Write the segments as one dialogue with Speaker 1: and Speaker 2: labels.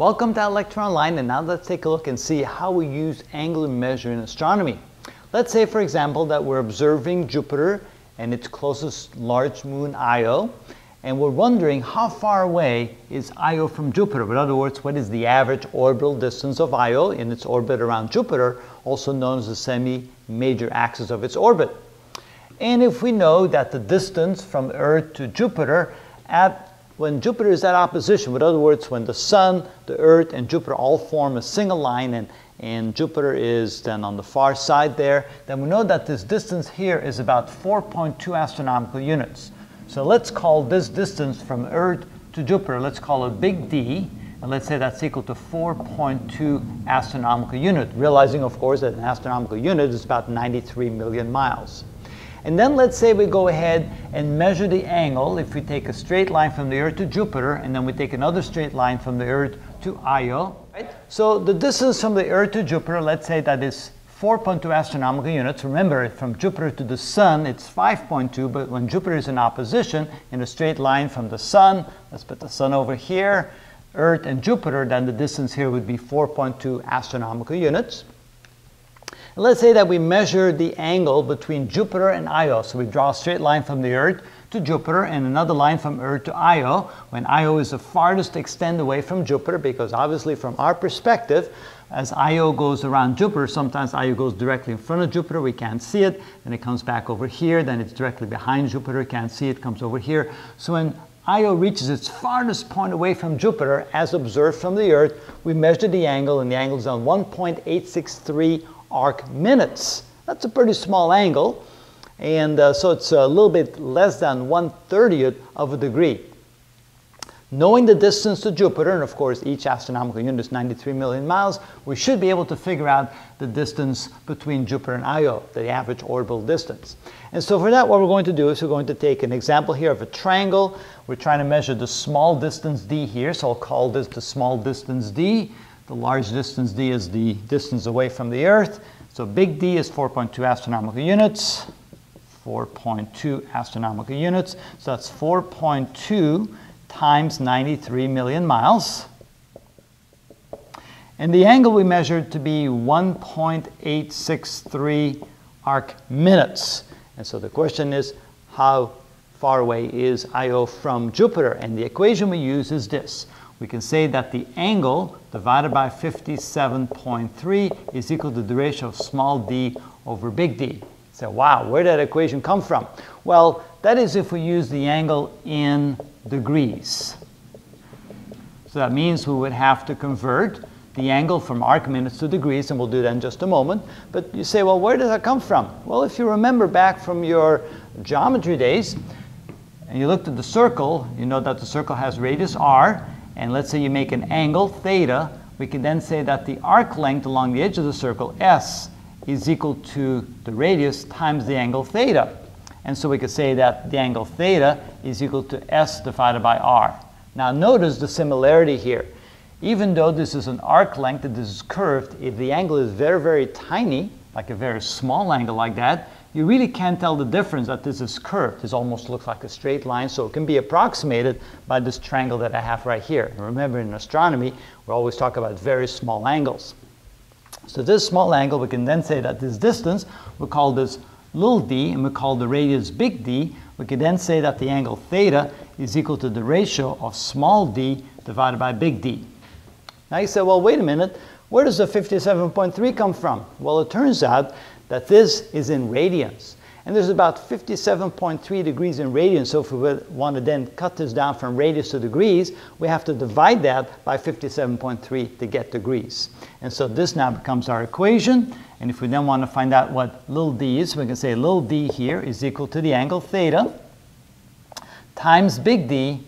Speaker 1: Welcome to ilectureonline, and now let's take a look and see how we use angular measure in astronomy. Let's say, for example, that we're observing Jupiter and its closest large moon Io, and we're wondering how far away is Io from Jupiter. In other words, what is the average orbital distance of Io in its orbit around Jupiter, also known as the semi-major axis of its orbit. And if we know that the distance from Earth to Jupiter at when Jupiter is at opposition, in other words, when the Sun, the Earth, and Jupiter all form a single line and, and Jupiter is then on the far side there, then we know that this distance here is about 4.2 astronomical units. So let's call this distance from Earth to Jupiter, let's call it big D, and let's say that's equal to 4.2 astronomical unit, realizing, of course, that an astronomical unit is about 93 million miles. And then let's say we go ahead and measure the angle if we take a straight line from the Earth to Jupiter and then we take another straight line from the Earth to Io. Right? So the distance from the Earth to Jupiter, let's say that is 4.2 astronomical units. Remember, from Jupiter to the Sun, it's 5.2, but when Jupiter is in opposition in a straight line from the Sun, let's put the Sun over here, Earth and Jupiter, then the distance here would be 4.2 astronomical units. Let's say that we measure the angle between Jupiter and Io. So we draw a straight line from the Earth to Jupiter and another line from Earth to Io, when Io is the farthest extent away from Jupiter, because obviously from our perspective, as Io goes around Jupiter, sometimes Io goes directly in front of Jupiter, we can't see it, then it comes back over here, then it's directly behind Jupiter, can't see it, comes over here. So when Io reaches its farthest point away from Jupiter, as observed from the Earth, we measure the angle, and the angle is on 1.863 arc minutes. That's a pretty small angle, and uh, so it's a little bit less than 1 30th of a degree. Knowing the distance to Jupiter, and of course each astronomical unit is 93 million miles, we should be able to figure out the distance between Jupiter and Io, the average orbital distance. And so for that, what we're going to do is we're going to take an example here of a triangle. We're trying to measure the small distance d here, so I'll call this the small distance d. The large distance d is the distance away from the Earth. So big D is 4.2 astronomical units. 4.2 astronomical units. So that's 4.2 times 93 million miles. And the angle we measured to be 1.863 arc minutes. And so the question is, how far away is Io from Jupiter? And the equation we use is this we can say that the angle divided by 57.3 is equal to the ratio of small d over big D. So wow, where did that equation come from? Well, that is if we use the angle in degrees. So that means we would have to convert the angle from arc minutes to degrees, and we'll do that in just a moment. But you say, well, where does that come from? Well, if you remember back from your geometry days, and you looked at the circle, you know that the circle has radius r, and let's say you make an angle, theta, we can then say that the arc length along the edge of the circle, s, is equal to the radius times the angle theta. And so we could say that the angle theta is equal to s divided by r. Now notice the similarity here. Even though this is an arc length and this is curved, if the angle is very, very tiny, like a very small angle like that, you really can't tell the difference that this is curved. This almost looks like a straight line, so it can be approximated by this triangle that I have right here. And remember, in astronomy, we always talk about very small angles. So this small angle, we can then say that this distance, we call this little d, and we call the radius big D. We can then say that the angle theta is equal to the ratio of small d divided by big D. Now you say, well, wait a minute, where does the 57.3 come from? Well, it turns out that this is in radians. And there's about 57.3 degrees in radians. So if we want to then cut this down from radius to degrees, we have to divide that by 57.3 to get degrees. And so this now becomes our equation. And if we then want to find out what little d is, we can say little d here is equal to the angle theta times big D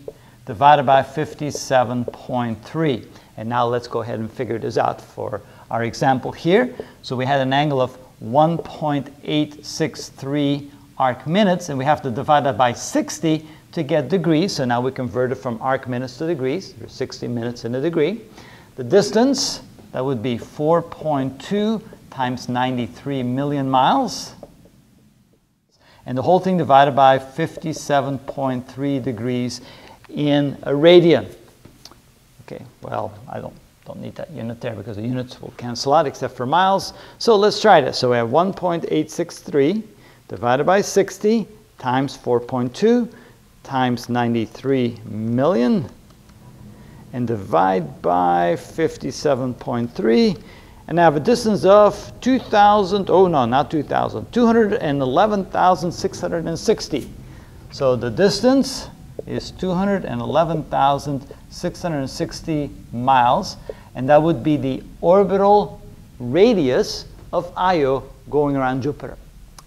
Speaker 1: divided by 57.3. And now let's go ahead and figure this out for our example here. So we had an angle of 1.863 arc minutes, and we have to divide that by 60 to get degrees. So now we convert it from arc minutes to degrees. There's 60 minutes in a degree. The distance, that would be 4.2 times 93 million miles. And the whole thing divided by 57.3 degrees in a radian. Okay, well, I don't, don't need that unit there because the units will cancel out except for miles. So let's try this. So we have 1.863 divided by 60 times 4.2 times 93 million and divide by 57.3 and I have a distance of 2,000, oh no, not 2,000, 211,660. So the distance is 211,660 miles, and that would be the orbital radius of Io going around Jupiter.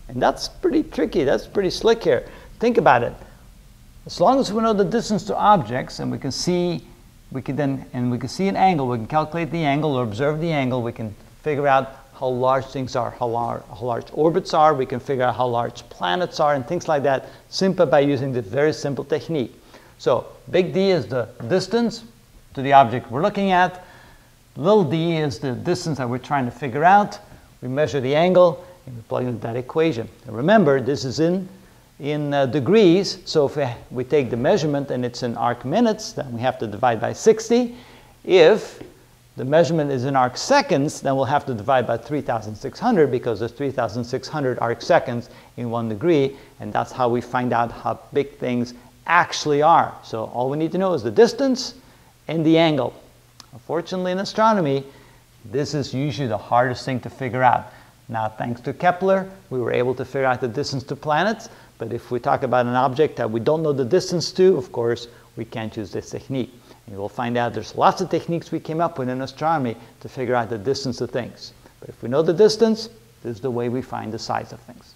Speaker 1: And that's pretty tricky, that's pretty slick here. Think about it. As long as we know the distance to objects and we can see we can then and we can see an angle, we can calculate the angle or observe the angle, we can figure out how large things are, how, how large orbits are, we can figure out how large planets are and things like that simply by using this very simple technique. So big D is the distance to the object we're looking at. Little d is the distance that we're trying to figure out. We measure the angle and we plug into that equation. And remember, this is in in uh, degrees. So if we, we take the measurement and it's in arc minutes, then we have to divide by 60. If the measurement is in arc seconds, then we'll have to divide by 3,600 because there's 3,600 arc seconds in one degree, and that's how we find out how big things actually are. So all we need to know is the distance and the angle. Unfortunately, in astronomy, this is usually the hardest thing to figure out. Now, thanks to Kepler, we were able to figure out the distance to planets, but if we talk about an object that we don't know the distance to, of course, we can't use this technique. And we'll find out there's lots of techniques we came up with in astronomy to figure out the distance of things. But if we know the distance, this is the way we find the size of things.